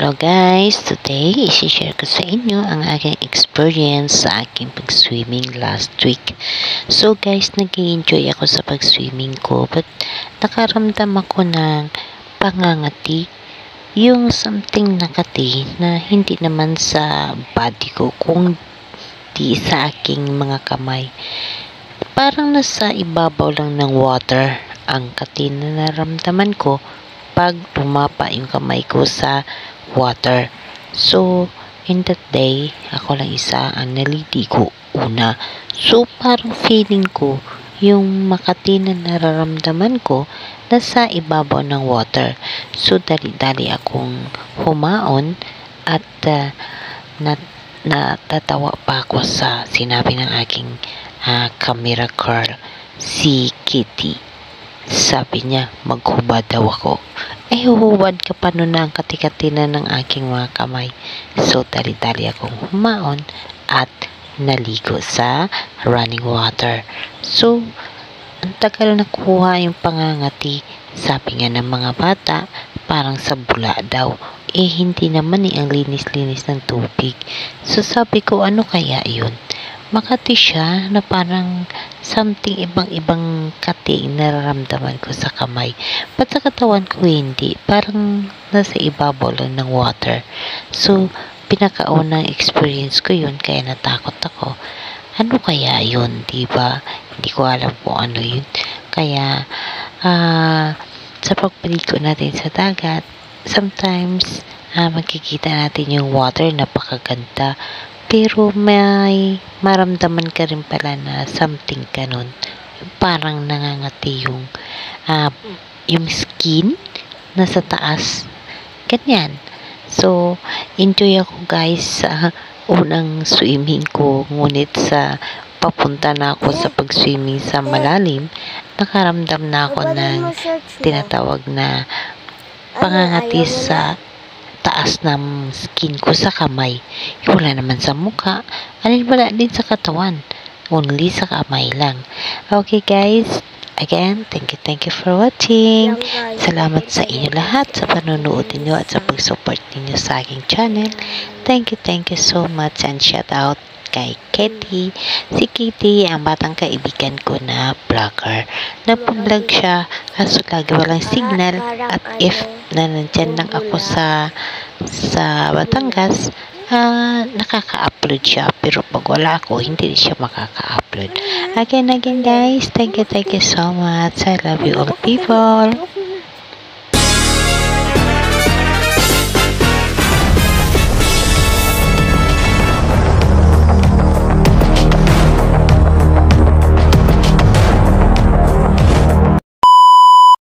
Hello guys! Today, isi-share ko sa inyo ang aking experience sa aking pag-swimming last week. So guys, nag enjoy ako sa pag-swimming ko but nakaramdam ako ng pangangati yung something nakati na hindi naman sa body ko kung di sa aking mga kamay. Parang nasa ibabaw lang ng water ang kati na naramdaman ko pag tumapa yung kamay ko sa water. So, in that day, ako lang isa ang naliligo una. So, parang feeling ko, yung makati na nararamdaman ko, nasa ibabaw ng water. So, dali-dali akong humaon at uh, nat natatawa pa ako sa sinabi ng aking uh, camera girl, si Kitty. Sabi niya, maghubad daw ako. Eh, huhubad ka pa nun ang katikatina ng aking mga kamay. So, dali-dali akong humaon at naligo sa running water. So, ang tagal nakuha yung pangangati. Sabi nga ng mga bata, parang sa bula daw. Eh, hindi naman eh ang linis-linis ng tubig. So, sabi ko, ano kaya yun? Makati siya na parang something ibang-ibang kati nararamdaman ko sa kamay. Ba't sa katawan ko hindi? Parang nasa ibabaw lang ng water. So, pinakaunang experience ko yun kaya natakot ako. Ano kaya yun, di ba? Hindi ko alam kung ano yun. Kaya, uh, sa pagpaliko natin sa dagat, sometimes, uh, makikita natin yung water, napakaganda. Pero may maramdaman ka rin pala na something ganun. Parang nangangati yung, uh, yung skin nasa taas. Ganyan. So, enjoy ako guys sa unang swimming ko. Ngunit sa papunta na ako sa pag-swimming sa malalim, nakaramdam na ako ng tinatawag na pangangati sa taas ng skin ko sa kamay. Wala naman sa mukha. Alin wala din sa katawan. Only sa kamay lang. Okay guys, again, thank you, thank you for watching. Salamat sa inyo lahat sa panonood ninyo at sa pag-support ninyo sa aking channel. Thank you, thank you so much and shout out kay Kitty. Si Kitty, ang batang kaibigan ko na vlogger. Nagpa-vlog siya, kaso lagi walang signal. At if na nandyan lang ako sa sa Batangas, uh, nakaka-upload siya. Pero pag wala ako, hindi siya makaka-upload. Again, again guys, thank you, thank you so much. I love you all people.